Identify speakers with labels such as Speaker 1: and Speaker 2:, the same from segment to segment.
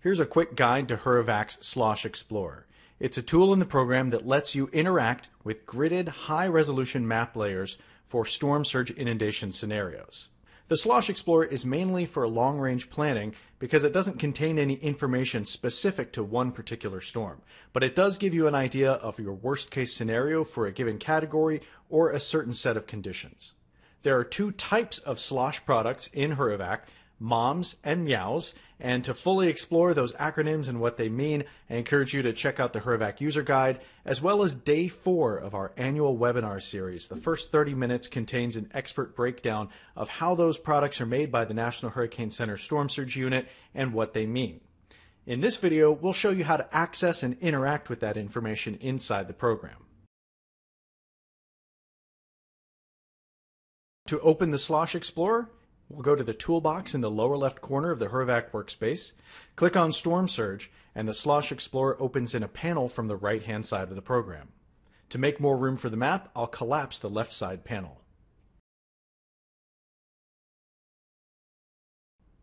Speaker 1: Here's a quick guide to HURREVAC's Slosh Explorer. It's a tool in the program that lets you interact with gridded high resolution map layers for storm surge inundation scenarios. The Slosh Explorer is mainly for long range planning because it doesn't contain any information specific to one particular storm, but it does give you an idea of your worst case scenario for a given category or a certain set of conditions. There are two types of slosh products in HURREVAC moms and meows. And to fully explore those acronyms and what they mean, I encourage you to check out the HURREVAC user guide, as well as day four of our annual webinar series. The first 30 minutes contains an expert breakdown of how those products are made by the National Hurricane Center Storm Surge Unit and what they mean. In this video, we'll show you how to access and interact with that information inside the program. To open the Slosh Explorer, We'll go to the toolbox in the lower left corner of the HURREVAC workspace, click on Storm Surge, and the Slosh Explorer opens in a panel from the right-hand side of the program. To make more room for the map, I'll collapse the left side panel.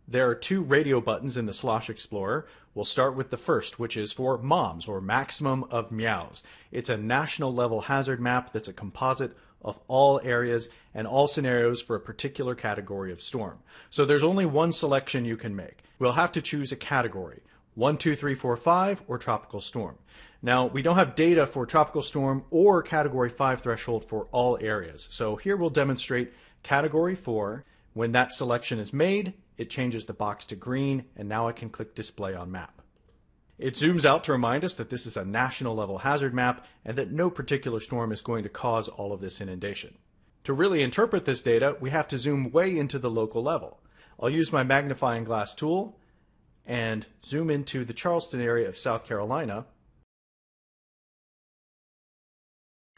Speaker 1: There are two radio buttons in the Slosh Explorer. We'll start with the first, which is for MOMS, or Maximum of Meows. It's a national level hazard map that's a composite of all areas and all scenarios for a particular category of storm. So there's only one selection you can make. We'll have to choose a category, 1, 2, 3, 4, 5, or tropical storm. Now, we don't have data for tropical storm or category 5 threshold for all areas. So here we'll demonstrate category 4. When that selection is made, it changes the box to green, and now I can click display on map. It zooms out to remind us that this is a national level hazard map and that no particular storm is going to cause all of this inundation. To really interpret this data, we have to zoom way into the local level. I'll use my magnifying glass tool and zoom into the Charleston area of South Carolina.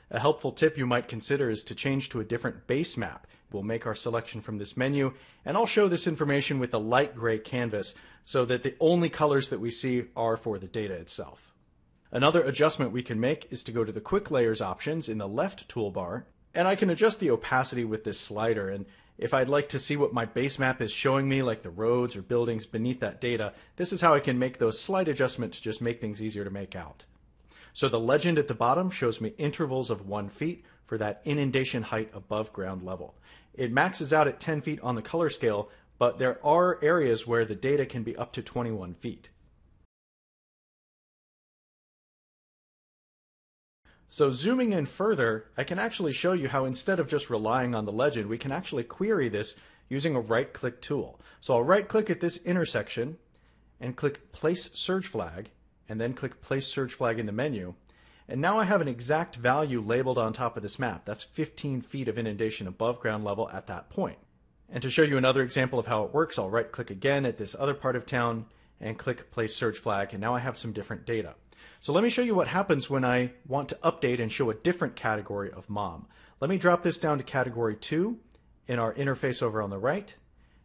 Speaker 1: A helpful tip you might consider is to change to a different base map We'll make our selection from this menu, and I'll show this information with the light gray canvas so that the only colors that we see are for the data itself. Another adjustment we can make is to go to the Quick Layers options in the left toolbar, and I can adjust the opacity with this slider. And if I'd like to see what my base map is showing me, like the roads or buildings beneath that data, this is how I can make those slight adjustments to just make things easier to make out. So the legend at the bottom shows me intervals of one feet for that inundation height above ground level. It maxes out at 10 feet on the color scale, but there are areas where the data can be up to 21 feet. So zooming in further, I can actually show you how instead of just relying on the legend, we can actually query this using a right-click tool. So I'll right-click at this intersection and click Place Surge Flag, and then click Place Surge Flag in the menu, and now I have an exact value labeled on top of this map. That's 15 feet of inundation above ground level at that point. And to show you another example of how it works, I'll right click again at this other part of town and click place surge flag, and now I have some different data. So let me show you what happens when I want to update and show a different category of mom. Let me drop this down to category 2 in our interface over on the right,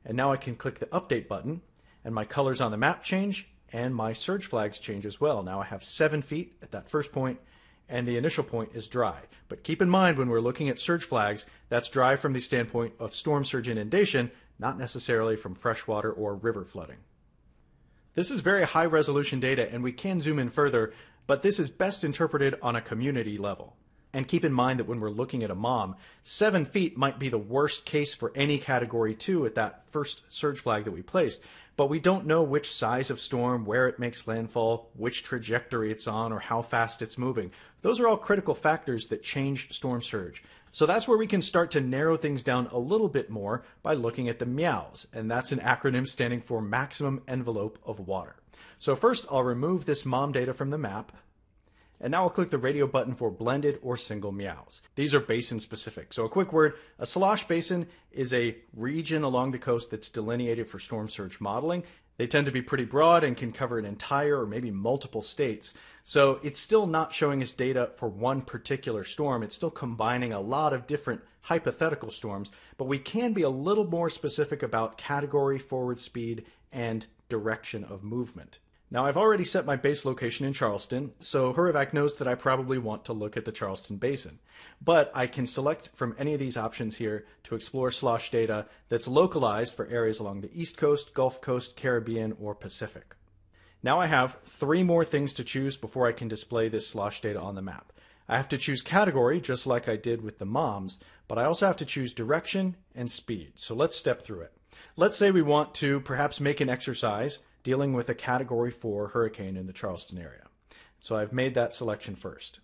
Speaker 1: and now I can click the update button, and my colors on the map change, and my surge flags change as well. Now I have 7 feet at that first point, and the initial point is dry. But keep in mind when we're looking at surge flags, that's dry from the standpoint of storm surge inundation, not necessarily from freshwater or river flooding. This is very high resolution data and we can zoom in further, but this is best interpreted on a community level. And keep in mind that when we're looking at a mom, seven feet might be the worst case for any category two at that first surge flag that we placed but we don't know which size of storm, where it makes landfall, which trajectory it's on, or how fast it's moving. Those are all critical factors that change storm surge. So that's where we can start to narrow things down a little bit more by looking at the MEOWS, and that's an acronym standing for Maximum Envelope of Water. So first I'll remove this MOM data from the map, and now I'll click the radio button for blended or single meows. These are basin specific. So a quick word, a slosh basin is a region along the coast that's delineated for storm surge modeling. They tend to be pretty broad and can cover an entire or maybe multiple states. So it's still not showing us data for one particular storm. It's still combining a lot of different hypothetical storms, but we can be a little more specific about category, forward speed, and direction of movement. Now I've already set my base location in Charleston, so HURREVAC knows that I probably want to look at the Charleston Basin. But I can select from any of these options here to explore slosh data that's localized for areas along the East Coast, Gulf Coast, Caribbean, or Pacific. Now I have three more things to choose before I can display this slosh data on the map. I have to choose category, just like I did with the moms, but I also have to choose direction and speed. So let's step through it. Let's say we want to perhaps make an exercise dealing with a category 4 hurricane in the Charleston area. So I've made that selection first.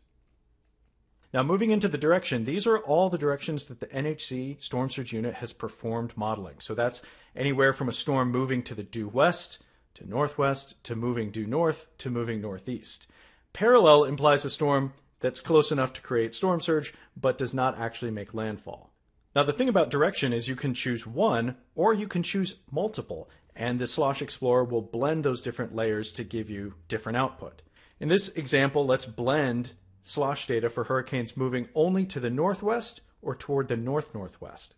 Speaker 1: Now moving into the direction, these are all the directions that the NHC Storm Surge Unit has performed modeling. So that's anywhere from a storm moving to the due west, to northwest, to moving due north, to moving northeast. Parallel implies a storm that's close enough to create storm surge, but does not actually make landfall. Now the thing about direction is you can choose one, or you can choose multiple, and the Slosh Explorer will blend those different layers to give you different output. In this example, let's blend slosh data for hurricanes moving only to the northwest or toward the north-northwest.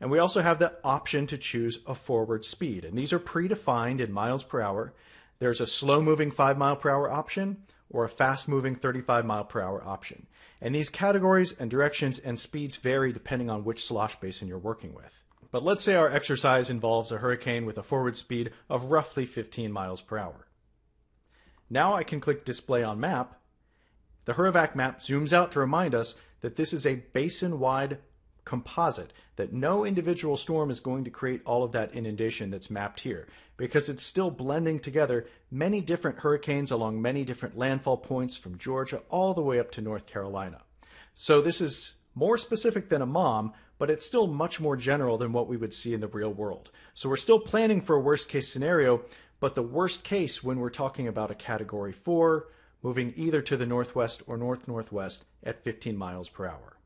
Speaker 1: And we also have the option to choose a forward speed. And these are predefined in miles per hour. There's a slow moving 5 mile per hour option or a fast moving 35 mile per hour option. And these categories and directions and speeds vary depending on which slosh basin you're working with. But let's say our exercise involves a hurricane with a forward speed of roughly 15 miles per hour. Now I can click display on map the HURREVAC map zooms out to remind us that this is a basin-wide composite, that no individual storm is going to create all of that inundation that's mapped here, because it's still blending together many different hurricanes along many different landfall points from Georgia all the way up to North Carolina. So this is more specific than a mom, but it's still much more general than what we would see in the real world. So we're still planning for a worst case scenario, but the worst case when we're talking about a category 4, moving either to the northwest or north-northwest at 15 miles per hour.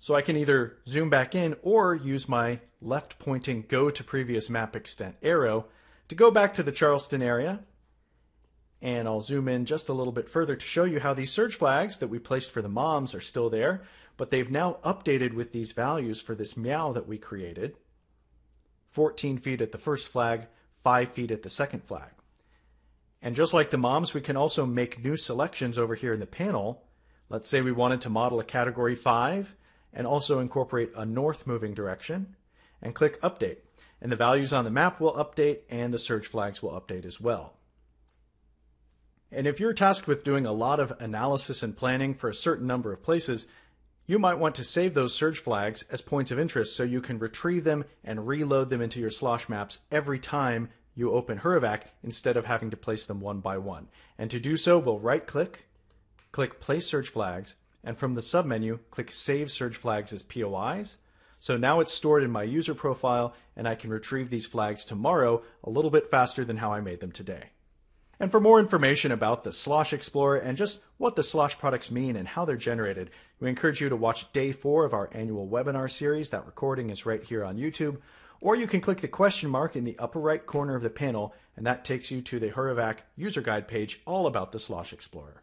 Speaker 1: So I can either zoom back in or use my left pointing go to previous map extent arrow to go back to the Charleston area. And I'll zoom in just a little bit further to show you how these surge flags that we placed for the moms are still there, but they've now updated with these values for this meow that we created. 14 feet at the first flag, 5 feet at the second flag. And just like the moms, we can also make new selections over here in the panel. Let's say we wanted to model a category 5 and also incorporate a north moving direction and click update. And the values on the map will update and the surge flags will update as well. And if you're tasked with doing a lot of analysis and planning for a certain number of places, you might want to save those surge flags as points of interest so you can retrieve them and reload them into your slosh maps every time you open HURREVAC instead of having to place them one by one. And to do so, we'll right click, click Place Surge Flags, and from the submenu, click Save Surge Flags as POIs. So now it's stored in my user profile, and I can retrieve these flags tomorrow a little bit faster than how I made them today. And for more information about the Slosh Explorer and just what the Slosh products mean and how they're generated, we encourage you to watch day four of our annual webinar series. That recording is right here on YouTube. Or you can click the question mark in the upper right corner of the panel, and that takes you to the HURREVAC user guide page all about the Slosh Explorer.